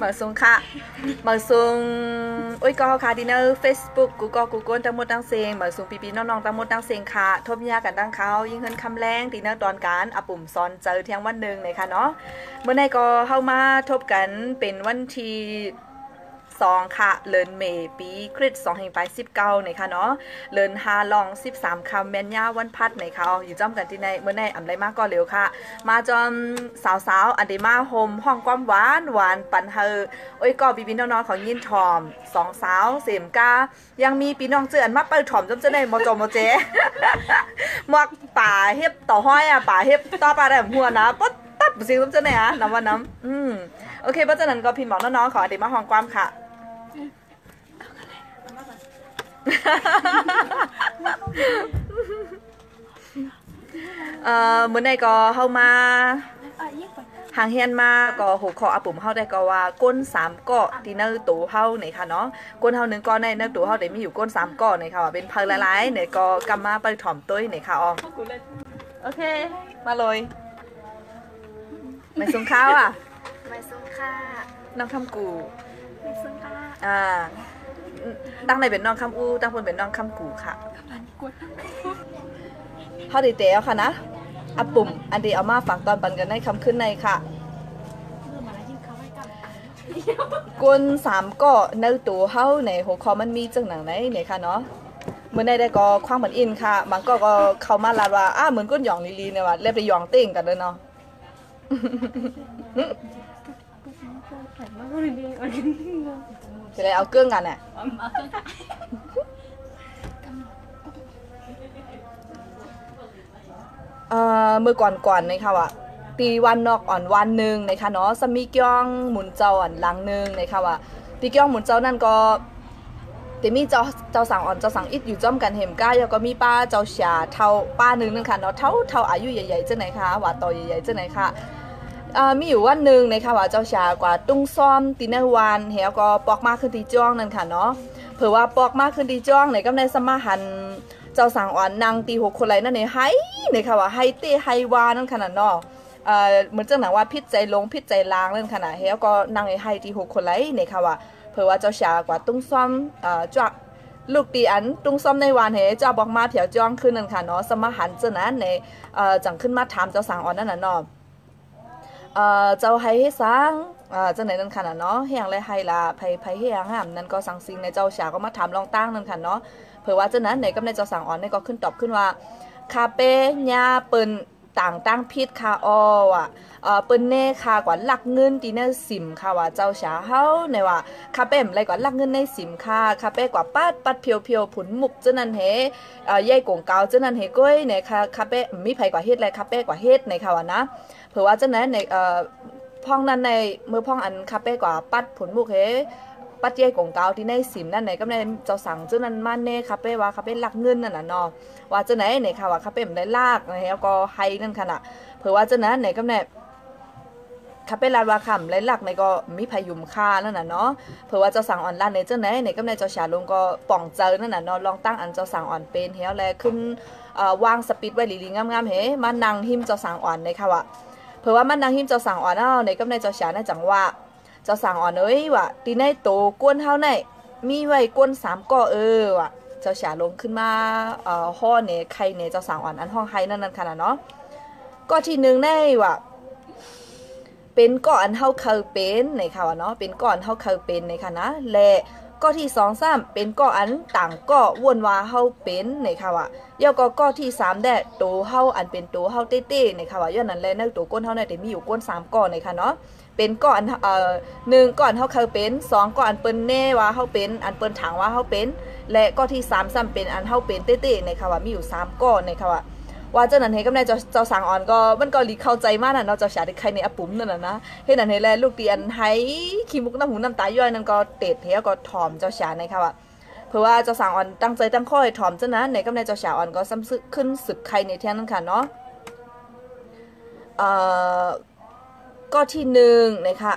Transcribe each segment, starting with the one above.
มาซุงค่ะมาซุงอุ้ยก็ค่ะดินเนอร์เฟซบุ๊กกูเกิลกูเกิลตั้งหมดตั้งเซงมาซุงปีปีน้องๆตั้งหมดตั้งเซงค่ะทบยากันตั้งเขายิ่งเฮินคำแรงดินเนอร์ตอนการอาปุ่มซอนเจอเที่ยงวันหนึ่งเลยค่ะเนาะเมื่อไนก็เข้ามาทบกันเป็นวันที่ สองค่ะ เลินเมปีคริสสองแห่งไปสิบเก้าในค่ะเนาะ เลินฮาลองสิบสามคำแมนยาวันพัดในค่ะอยู่จ้อมกันที่ในเมื่อในอ่ำไรมากก็เร็วค่ะ มาจอมสาวๆอันเดมาโฮมห้องความหวานหวานปันเฮอโอ้ยก็บีบินน้องๆของยินทอมสองสาวเสมกายังมีปีน้องเจือนมาเปิดถอมจอมจะได้มอจอมอเจมวกป่าเฮ็บต่อห้อยอะป่าเฮ็บต่อป่าได้หัวนะป๊ตับซิงจอมจะไหนอะน้ำว่าน้ำอืมโอเคเพราะฉะนั้นก็พิมพ์บอกน้องๆขออันเดมาห้องความค่ะ เอ่อมื้อใดก็เฮามาห่างเฮียนมาก็หัวข้ออาปุ่มเฮาได้ก็ว่าก้นสามเกาะที่เนื้อตูเฮานี่ค่ะเนาะก้นเฮาหนึ่งก้อนในเนื้อตูเฮาได้มีอยู่ก้นสามเกาะนี่ค่ะว่าเป็นเพลหลายๆเนี่ยก็กำมาไปถ่อมตุ้ยนี่ค่ะออมโอเค มาเลยไม่ซุงข้าวอะไม่ซุ้มค่ะน้องคำกูไม่ซุ้มค่ะอ่า ตั้งในเป็นน้องคำอู้ตั้งคนเป็นน้องคำกูค่ะมันกดเฮาได้เตะค่ะนะอาปุ่มอันเดียวเอามาฝากตอนปันกันในคำขึ้นในค่ะเมื่อมายิ่งเขาให้กันกุนสามก็ในตัวเฮาในหัวข้อมันมีจังหนังไหนเนี่ยค่ะเนาะเมื่อในได้ก็คว้างเหมือนอินค่ะบางก็ก็เข้ามาลาดว่าอ้าเหมือนก้นหยองลีลีเนี่ยว่าเรียบไปหยองเต้งกันเลยเนาะ แต่มาก็เลยดีอันนี้จะได้เอาเกื้องกันน่ะเอ่อเมื่อก่อนก่อนนะคะว่าตีวันนอกอ่อนวันหนึ่งนะคะเนาะสมีเกียงหมุนเจ้าอ่อนหลังหนึ่งนะคะว่าตีเกียงหมุนเจ้านั่นก็แต่มีเจ้าเจ้าสั่งอ่อนเจ้าสั่งอิดอยู่จ้อมกันเห็มก้าแล้วก็มีป้าเจ้าชาเท่าป้าหนึ่งนึงค่ะเนาะเท่าเท่าอายุใหญ่ๆเจ้าไหนคะว่าต่อใหญ่ๆเจ้าไหนคะอ่า มีอยู่วันหนึ่งนะคะว่าเจ้าชากว่าตุ้งซ้อมตีนวันเฮวก็ปอกมากขึ้นตีจ้องนั่นค่ะเนาะเผื่อว่าปอกมากขึ้นตีจ้องในกำในสมาหันเจ้าสังอ่อนนางตีหกคนไรนั่นเนี่ยในค่ะว่าให้เต้ให้วานั่นขนาดเนาะเหมือนเจังหนังว่าพิษใจลงพิษใจลางนั่นขนาดเฮวก็นางไอ้ให้ตีหกคนไรเนี่ยค่ะว่าเผื่อว่าเจ้าชากว่าตุ้งซ้อมจ้าลูกตีอันตุงซ้อมในวันเหเจ้าบอกมาเผียวจ้องขึ้นนั่นค่ะเนาะสมหันเจ้านั้นในจังขึ้นมาถามเจ้าสางอ่อนนั่นน่ะเนาะ เอ่อเจ้าให้ให้สังเอ่อจังไหนนั่นค่ะน่ะเนาะเฮียงเลยให้ละไผไผเฮียงอะนั่นก็สั่งซิงในเจ้าฉาก็มาถามลองตั้งนั่นค่ะเนาะเผื่อว่าเจ้านั้นไหนก็ในเจ้าสางอ่อนในก็ขึ้นตอบขึ้นว่าคาเป้ญาเปิ้น ต่างตั้งพิษคาออว่ะเออเปิ้นเน่ค่ะกว่าลักเงินตีในสิมค่ะว่าเจ้าฉาเฮาในว่าคาเป้มไรกว่าลักเงินในสิมค่ะคาเป้กว่าปัดปัดเพียวเพียวผุนมุกเจ้านันเฮเอ่อใหญ่กงเกาเจ้านันเฮก้อยในค่ะคาเป้มีไผกว่าเฮ็ดไรคาเป้กว่าเฮ็ดในค่ะว่านะเผื่อว่าเจ้านั้นในเอ่อพ่องนั้นในมือพ่องอันคาเป้กว่าปัดผุนมุกเฮ ปัดใหญ่กงเกาที่ในสิมนั่นไหนก็ในเจ้าสั่งเจ้านั้นมาเน่คาเป้ว่าคาเป้ลักเงินนั่นน่ะเนาะว่าเจ้าไหนในค่ะว่าคาเป้มได้ลากแล้วก็ไฮนั่นค่ะน่ะเผื่อว่าเจ้านั้นในก็ในคาเป้ลานวาคำไรหลักในก็มีพายุมค่านั่นน่ะเนาะเผื่อว่าเจ้าสั่งออนไลน์ในเจ้าไหนในก็ในเจ้าฉาลงก็ป่องเจอนั่นน่ะเนาะลองตั้งอันเจ้าสั่งอ่อนเป็นเฮาแลขึ้นอ่อวางสปีดไว้หลีๆงามๆเฮมานั่งหิมเจ้าสั่งอ่อนในค่ะว่าเผื่อว่ามันนั่งหิมเจ้าสั่งอ่อนเนาะในก็ในเจ้าฉาในจังว่า จ้าสั่งอ่อนเอ้ยว่าตีในโตกวนเฮาในมีไว้กวนสามก่อเออว่ะเจ้าฉาลงขึ้นมาเอ่อห้อเนี่ยใครเนี่ยเจ้าสั่งอ่อนอันห้องไฮนั่นนั่นค่ะน่ะเนาะก็ที่หนึ่งในว่าเป็นก่อนเฮาเคยเป็นในค่ะว่าเนาะเป็นก่อนเฮาเคยเป็นในค่ะนะและก็ที่สองสามเป็นก่ออันต่างก็วนว่าเฮาเป็นในค่ะว่าย่อก็ก็ที่สามแดดตัวเฮาอันเป็นโตเฮาเต้ๆในค่ะว่าย้อนนั้นแลในตัวก้นเฮาเนี่ยแต่มีอยู่ก้นสามก่อนในค่ะเนาะ เป็นก่อนเอ่อหนึ่งก่อนเฮาเคยเป็นสองก่อนเปิ้นแน่ว่าเฮาเป็นอันเปิ้นถางว่าเฮาเป็น และก็ที่สามซ้ำเป็นอันเฮาเป็นเต้ๆในค่ะว่ามีอยู่สามก้อนในค่ะว่าว่าเจ้านันเฮกำในเจ้าเจ้าสังอ่อนก็มันก็รีเข้าใจมากน่ะเนาะเจ้าฉาดใครในอปุ่มนั่นน่ะนะเฮ็ดนั่นเฮแลลูกเตียนไห้ขี้มุกน้ำหูน้ำตาย่อยนั่นก็เตดเฮก็ถอมเจ้าฉาในค่ะว่าเพราะว่าเจ้าสังอ่อนตั้งใจตั้งข้อให้ถอมเจ้านะในกำในเจ้าฉาอ่อนก็ซ้ำซึกขึ้นสึกใครในแท้นั้นค่ะเนาะเอ่อ ก็ที่หนึ่งนะคะ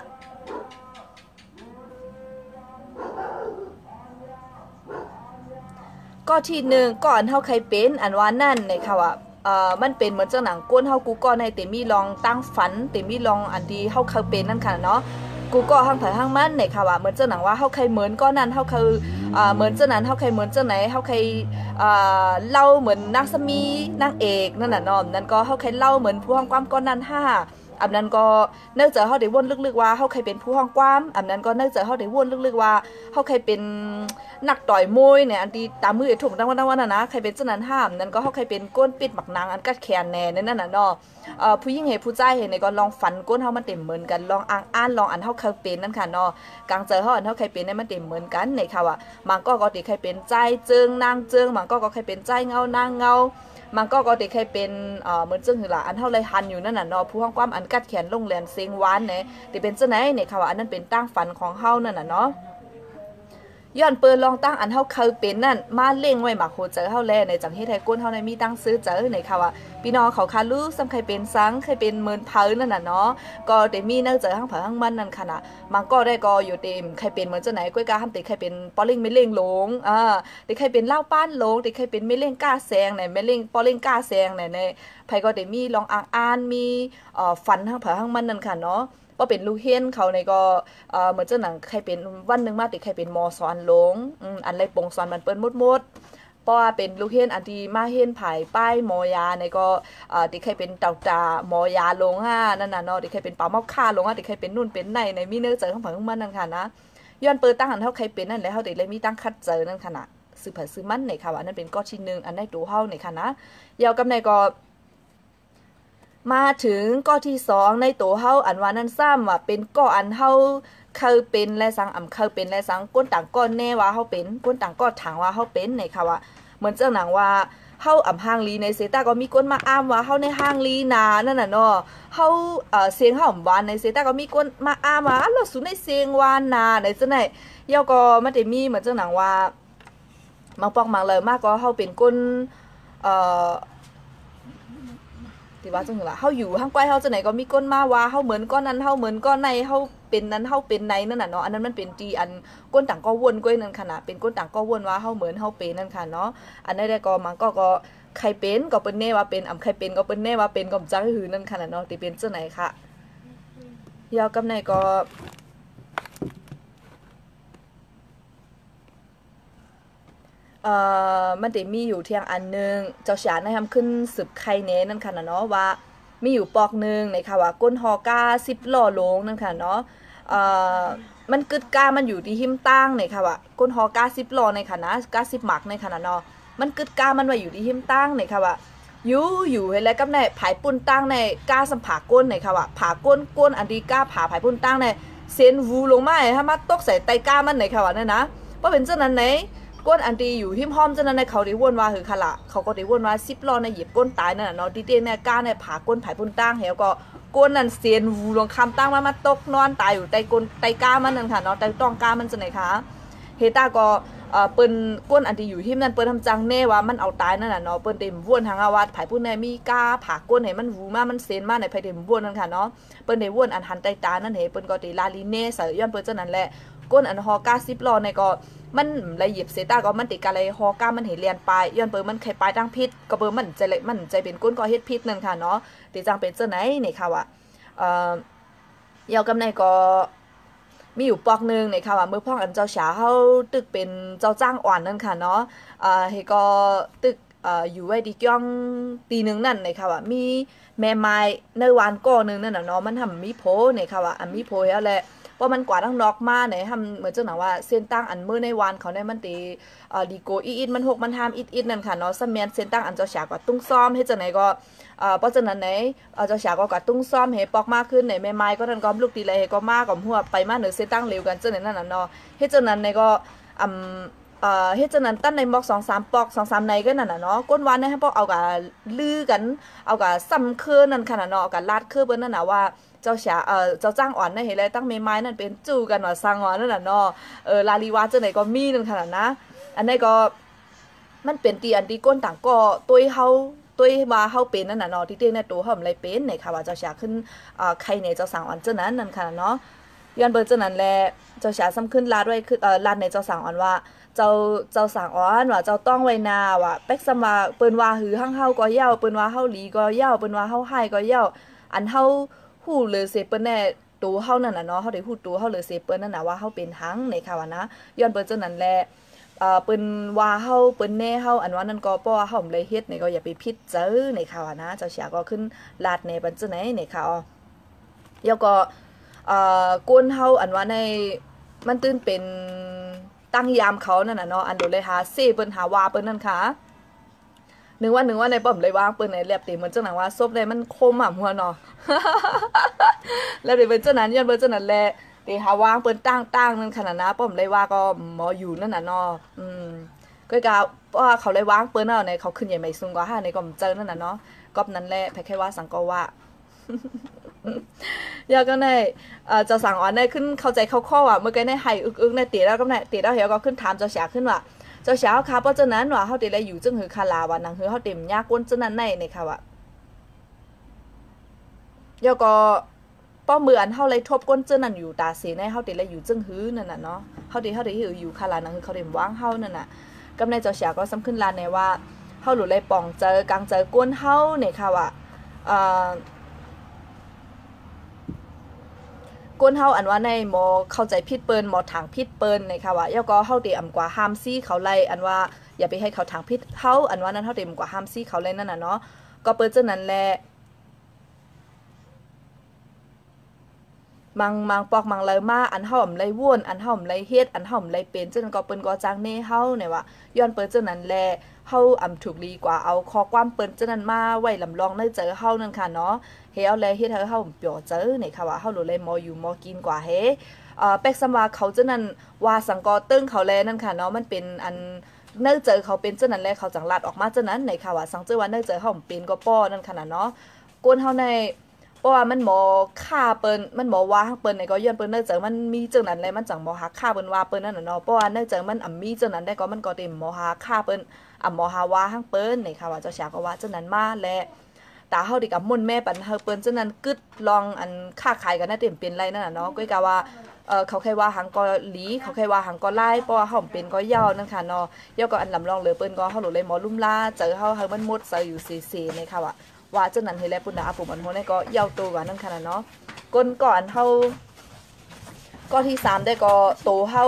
ก็ที่หนึ่งก่อนเฮาใครเป็นอันว่านั่นในค่ะว่าเอ่อมันเป็นเหมือนเจ้าหนังก้นเฮากูก่อนเต็มีลองตั้งฝันเต็มีลองอันที่เฮาเคยเป็นนั่นค่ะเนาะกูก็ห้างไผห้างมันในค่ะว่าเหมือนเจ้าหนังว่าเฮาใครเหมือนก็นั้นเฮาคืออ่าเหมือนเจ้านั้นเฮาใครเหมือนเจ้าไหนเฮาใครอ่าเล่าเหมือนนางสมีนางเอกนั่นน่ะเนาะนั่นก็เฮาใครเล่าเหมือนผู้ห้องความก้อนนั้นห้า อันนั้นก็เนื่องจากเฮาได้วนลึกๆว่าเฮาใครเป็นผู้ห้องความอันนั้นก็เนื่องจากเฮาได้วนลึกๆว่าเฮาใครเป็นนักต่อยมวยเนี่ยอันที่ตามมือถูกตั้งว่าตั้งว่าน่ะนะใครเป็นเจ้านั้นห้ามนั่นก็เฮาใครเป็นก้นปิดหมักนางอันกัดแขนแน่นั่นน่ะเนาะเอ่อผู้หญิงเห็นผู้ชายเห็นในก็ลองฝันก้นเฮามันเต็มเหมือนกันลองอ่างอ่านลองอันเฮาเคยเป็นนั่นค่ะเนาะกลางเจอเฮาอันเฮาเคยเป็นเนี่ยมันเต็มเหมือนกันในค่ะว่ามันก็ก็ติเคยเป็นใจเจิงนางเจิงมันก็ก็เคยเป็นใจเงานางเงา มันก็ก็ติเคยเป็นเอ่อเหมือนจึงหือล่ะอันเท่าไรหันอยู่นั่นน่ะเนาะผู้ห้องความอันกัดแขนลงแลนเซงหวานเนี่ยติเป็นจังไหนเนค่ะว่าอันนั้นเป็นตั้งฝันของเฮานั่นน่ะเนาะ ย้อนเปิดลองตั้งอันเฮาเคยเป็นนั่นมาเล่งไว้หมักโหเจอเฮาแลในจังเฮ็ดให้ก้นเฮาในมีตั้งซื้อเจอในค่ะว่าพี่น้องเขาคารู้ซ้ำใครเป็นสังใครเป็นเมินเพินั่นน่ะเนาะก็ได้มีนื้อเจอทั้งเผาทั้งมันนั่นค่ะน่ะมันก็ได้ก็อยู่เต็มใครเป็นเหมือนจะไหนก้อยกาห้ามติใครเป็นปอเล่งไม่เล่งหลงอ่าติใครเป็นเล่าป้านหลงติใครเป็นไม่เล่งกล้าแซงไหนไม่เล่งปอเล่งกล้าแซงไหนในไผก็ได้มีลองอ่างอ่านมีเอ่อฝันทั้งเผาทั้งมันนั่นค่ะเนาะ ว่าเป็นลูกเฮียนเขาในก็เหมือนเจ้าหนังใครเป็นวันหนึ่งมาติใครเป็นมอสอนลงอันไรปงสอนมันเปิ้นมดมดเพราะว่าเป็นลูกเฮียนอันที่มาเฮียนผายป้ายมอยาในก็ติใครเป็นเต่าตามอยาลงฮ่านั่นน่ะเนาะติใครเป็นป่าเมาค่าลงฮ่าติใครเป็นนู่นเป็นในในมีเนื้อเจอของผังของมันนั่นค่ะนะย้อนเปิดตั้งหันเท่าใครเป็นนั่นแหละเฮาติเลยมีตั้งคัดเจอนั่นค่ะนะซื้อผัซื้อมันในค่ะว่านั่นเป็นก้อชิ้นหนึ่งอันในตัวเฮาในค่ะนะยาวกับในก็ มาถึงก้อที่สองในตัวเฮาอันว่านั้นซ้ำว่าเป็นก้ออันเฮาเคยเป็นและสังอำเคยเป็นและสังก้นต่างก้อนแน่ว่าเฮาเป็นก้นต่างก้อนถางว่าเฮาเป็นในค่ะว่าเหมือนเจ้าหนังว่าเฮาอำห้างลีในเซต้าก็มีก้นมาอ้ามว่าเฮาในห้างลีนานั่นน่ะเนาะเฮาเอ่อเสียงเฮาอำหวานในเซต้าก็มีก้นมาอ้ามว่าเราสุในเสียงวานนาในจังไหนเยาก็มันได้มีเหมือนเจ้าหนังว่ามังปอกมังเลยมากก็เฮาเป็นก้นเอ่อ ที่ว่าจังหวะเฮาอยู่ห้างใกล้เฮาจังไหนก็มีก้นมาว่าเขาเหมือนก้อนนั้นเขาเหมือนก้อนในเขาเป็นนั้นเขาเป็นในนั่นน่ะเนาะอันนั้นมันเป็นตีอันก้นต่างก็วนก้อยนั่นขนาดเป็นก้นต่างก็วนว่าเขาเหมือนเขาเป็นนั่นค่ะเนาะอันนั้นได้ก็มันก็ก็ใครเป็นก็เป็นแน่ว่าเป็นอำใครเป็นก็เป็นแน่ว่าเป็นก็จังหือนั่นขนาดเนาะที่เป็นจังไหนค่ะยาวกับไหนก็ เอ่อมันจะมีอยู่เที่ยงอันหนึง เจ้าฉานได้ทำขึ้นสืบไข่เน้นั่นค่ะนะเนาะว่า มีอยู่ปอกหนึ่งในค่ะว่าก้นฮอก้าสิบล้อลงนั่นค่ะเนาะเอ่อมันกึดกามันอยู่ที่หิมตั้งในค่ะว่าก้นฮอก้าสิบล้อในค่ะนะก้าสิบหมักในค่ะนะเนาะมันกึดกามันไว้อยู่ที่หิมตั้งในค่ะว่ายูอยู่เฮ็ดแล้วกับในผายปุ่นตั้งในกาสัมผาก้นในค่ะว่าผาก้นก้นอันดีกาผาผายปุ่นตั้งในเซนวูลงมาให้มาตกใส่ไตก้ามันในค่ะว่านั่นนะว่าเป็นเจ้านั้นไหน ก้นอันตีอยู่หิมห้อมจังนั้นในเขาได้วนว่าคือค่ะละเขาก็ได้วนว่าซิปล้อในหยียบก้นตายนั่นน่ะเนาะดีเต้เนี่ยก้าในผาก้นผายพุ่นตั้งแล้วก็ก้นนั่นเสียนวูลงคำตั้งมามาตกนอนตายอยู่ใต้ก้นใต้ก้ามันนั่นค่ะเนาะใต้ต้องก้ามันจังไหนคะเฮต้าก็เอ่อเปิ้นก้นอันที่อยู่หิมนั่นเปิ้นทำจังแน่ว่ามันเอาตายนั่นน่ะเนาะเปิ้นเต็มวนทางอาวาสผายพุ่นในมีก้าผาก้นให้มันวูมามันเซนมาในไผเต็มวนนั่นค่ะเนาะเปิ้นได้วนอันหันใต้ตานั่นเฮเปิ้นก็ได้ลาลีเน่ใส่ย้อนเปิ้นจังนั้นแหละก้นอันฮอก้าซิปล้อในก็ มันละเอียบเซต้าก็มันติดกันเลยฮอก้ามันเห็นเรียนไปย้อนเปิมันไข่ปลายตั้งพิษก็เปิดมันใจเลยมันใจเป็นก้นก็เฮ็ดพิษนั่นค่ะเนาะติจังเป็นเจ้าไหนนี่ค่ะว่าเอ่อยาวกำในก็มีอยู่ปอกหนึงนี่ค่ะว่าเมื่อพ่ออันเจ้าฉาเฮาตึกเป็นเจ้าจ้างอ่อนนั่นค่ะเนาะเอ่อเฮก็ตึกเอ่ออยู่ไว้ดีจ้องตีหนึงนั่นนี่ค่ะว่ามีแม่ไม้ในวานก้อหนึงนั่นน่ะเนาะมันทำมีโพนี่ค่ะว่าอันมีโพแล้วแหละ ว่ามันกว่าทั้งนอกมาไหนทำเหมือนเจ้าหนาว่าเส้นตั้งอันมือในวานเขาได้มันตีเอ่อดีโกอีอินมันหกมันทามอิดอิดนั่นค่ะเนาะสมเมียนเส้นตั้งอันเจ้าฉากว่าตุ้งซ้อมให้จังไหนก็เอ่อเพราะฉะนั้นไหนเอ่อเจ้าฉากก็กว่าตุ้งซ้อมให้ปอกมากขึ้นไหนแม่ไม้ก็ทันก็ลูกตีเลยเห้ก็มากก่อมหัวไปมากเหนือเส้นตั้งเร็วกันจังไหนนั่นน่ะเนาะให้จังนั้นไหนก็อ่ำ เอ่อเฮ็ดจังนั้นตั้นในบอกสองสามปอกสองสามในก็นั่นน่ะเนาะก้นวานเนี่ยให้ปอกเอากับลือกันเอากับซ้ำคืนนั่นค่ะน่ะเนาะเอากับลาดเคือเบิ่นนั่นน่ะว่าเจ้าฉาเอ่อเจ้าจ้างอ่อนนเห็นเลยตั้งเมไม้นั่นเป็นจู่กันว่าสร้างอ่อนนั่นน่ะเนาะเออลาลีวาจังไหนก็มีนั่นขนาดนะ อันนี้ก็มันเป็นตีอันตีก้นต่างก็ตัวเฮาตัวว่าเฮาเป็นนั่นน่ะเนาะที่เตี้ยในตัวเฮาอะไรเป็นในค่ะว่าเจ้าฉาขึ้นเอ่าใครในเจ้าสางอ่อนเจ้านั้นนั่นค่ะเนาะย้อนเบิ่งเจ้านั้นแหละเจ้าฉาซ้ำขึ้นลาดไว้คือเอ่อลาดในเจ้าสางอ่อนว่า เจ้าเจ้าสางอ่อนว่าเจ้าต้องไว้นาว่าเป็กสมาเปิ้นว่าหือหั่งเฮาก็เย้าเปิ้นว่าเฮาหลีก็เย้าเปิ้นว่าเฮาให้ก็เย้าอันเฮาฮู้เลยเสเปิ้นแน่ตัวเฮานั่นน่ะเนาะเฮาได้ฮู้ตัวเฮาเลยเซเปิ้นนั่นน่ะว่าเฮาเป็นหังในค่ะว่านะย้อนเปิ้นจังนั้นแหละเอ่อเปิ้นว่าเฮาเปิ้นแน่เฮาอันว่านั่นก็เพราะว่าเฮาบ่ได้เฮ็ดนี่ก็อย่าไปผิดเจอในค่ะว่านะเจ้าเสียก็ขึ้นลาดในปันจังไหนในค่ะอ๋อแล้วก็เอ่อกวนเฮาอันว่าในมันตื่นเป็น ตั้งยามเขานั่นน่ะเนาะอันโดเลยหาเซเปิ้นหาว่าเปิ้นนั่นค่ะหนึ่งวันหนึ่งวันในป้อมเลยว่างเปิ้นในแลบตีเหมือนเจ้าหนังว่าซบได้มันคมอะหัวเนาะแล้วเดี๋ยวเป็นเจ้านั้นย้อนเปิ้นเจ้านั้นแหละตีหาว่างเปิ้นตั้งตั้งนั่นขนาดนะป้อมเลยว่าก็หมออยู่นั่นน่ะเนาะอืมก็กะว่าเขาเลยว่างเปิ้นเอาในเขาขึ้นใหญ่ไม่สูงกว่าห้าในก็เจอนั่นน่ะเนาะก็นั้นแหละแพ้แค่ว่าสังก็ว่า อยากก็ในจะสั่งอ่อนได้ขึ้นเข้าใจเข้าข้ออะเมื่อกี้ในไห้อึกๆในตีแล้วก็ในตีแล้วเหี่ยวก็ขึ้นถามเจ้าเสียขึ้นว่าเจ้าเช้าค่ะเพราะฉะนั้นว่าเฮาได้เลยอยู่จึงหือคาลาว่านังหือเฮาเต็มยากวนจังนั้นในในค่ะว่าแล้วก็ป้อมือนเฮาเลยทบก้นเจ้านั้นอยู่ตาเสในเฮาได้เลยอยู่จึงหือนั่นน่ะเนาะเฮาได้เฮาได้อยู่อยู่คาลานังหือเขาเต็มว่างเฮานั่นน่ะกำในเจ้าเช้าก็สำขึ้นลานในว่าเฮาหลุเลยป่องเจอกลางเจอกวนเฮาเนี่ยค่ะว่าเอ่อ ก้นเฮาอันว่าในหมอเข้าใจผิดเปิ้นหมอถางผิดเปิ้นในค่ะว่าแล้วก็เฮาเตอำกว่าห้ามซี่เขาไล่อันว่าอย่าไปให้เขาถางผิดเฮาอันว่านั้นเฮาเต็มกว่าห้ามซี่เขาไล่นั่นน่ะเนาะก็เปิ้นจังนั้นแหละ มังมังปอกมังเลยมาอันเฮาอำไลว่วนอันเฮาอำไลเฮ็ดอันเฮาอำไลเป็นจังนั้นก็เปิ้นก็จ้างเน่เฮาเนี่ยว่าย้อนเปิ้นจังนั้นแลเฮาอำถูกดีกว่าเอาข้อความเปิ้นจังนั้นมาไว้ลำลองในเจอเฮานั่นค่ะเนาะเฮเอาเลเฮ็ดให้เฮาเปียวเจอในค่ะว่าเฮาโลเลยมออยู่มอกินกว่าเฮเอ่อเป็กสำว่าเขาจะนั่นว่าสังกอตึ้งเขาแลนั่นค่ะเนาะมันเป็นอันเนื่อเจอเขาเป็นเจ้านั้นแลเขาจังลัดออกมาเจ้านั้นในค่ะว่าสังเจอว่าเนื่อเจอเฮาเป็นก็ป้อนั่นค่ะเนาะกวนเฮาใน เพราะว่ามันหมอฆ่าเปิ้นมันหมอว่าฮักเปิ้นในก็ย้อนเปิ้นเนื่อเจอมันมีเจ้านั้นแลยมันจังหมอฮักฆ่าเปิ้นว่าเปิ้นนั่นน่ะเนาะเพราะว่าเนื่อเจอมันอ่ำมีเจ้านั้นได้ก็มันก็เต็มหมอฮักฆ่าเปิ้นอ่ำหมอฮาว่าฮักเปิ้นในค่ะว่าเจ้าชาก็ว่าเจ้านั้นมาแลตาเฮาดิกับมุ่นแม่ปันเฮาเปิ้นจังนั้นกึดลองอันค้าขายกันน่ะเต็มเป็นไรนั่นน่ะเนาะก็กะว่าเออเขาแค่ว่าหังก็หลีเขาแค่ว่าหังก็ไล่เพราะว่าเฮาเป็นก็ยาวนั่นค่ะเนาะยาวก็อันลำลองเลยเปิ้นก็เฮาหลุเลยหมอลุ่มล่าเจอเฮาเฮามันมดเซออยู่ซีๆในค่ะว่า ว่าจังนั้นเฮ็ดแล้วปุ่นนะอาปุมันโหนี่ก็ยาวโตกว่านั่นค่ะเนาะก้นก่อนเฮาก็ที่สามได้ก็โตเฮา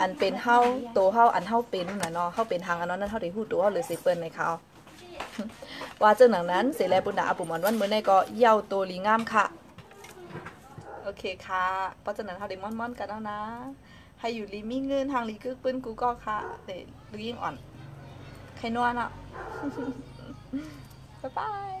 อันเป็นเฮาโตเฮาอันเฮาเป็นนั่นน่ะเนาะเฮาเป็นทางอันนั้นนั่นเฮาได้ฮู้ตัวเฮาเลยสิเปิ้นในเขาว่าเจ้าหนังนั้นเสร็จแล้วปุณดาอาปุมอนวันเมื่อในก็เย่าตัวลีงามค่ะโอเคค่ะเพราะฉะนั้นเขาเดมอนมอนกันแล้วนะให้อยู่ลีมีเงินทางลีกึกปื้นกูก็ค่ะเดี๋ยวยิ่งอ่อนใครนวลอะ บ๊ายบาย